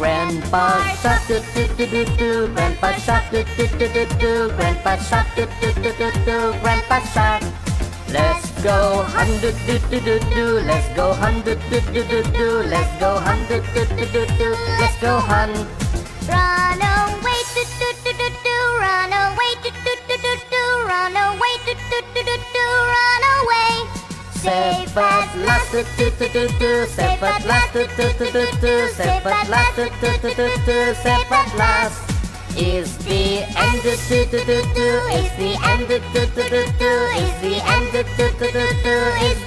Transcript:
Grandpa shark. Do do do do do Grandpa shark. Do do do do do Grandpa shark. Do do do do do Grandpa shark. Let's go hunt do do do do Let's go hunt do do do do Let's go hunt do do do do Let's go hunt Save at last. Do do do do do Save at last. Do do do do do Save at last do do do do do Save at last is the end. Do do do do do Is the end. Do do do do do Is the end. do do do do do Is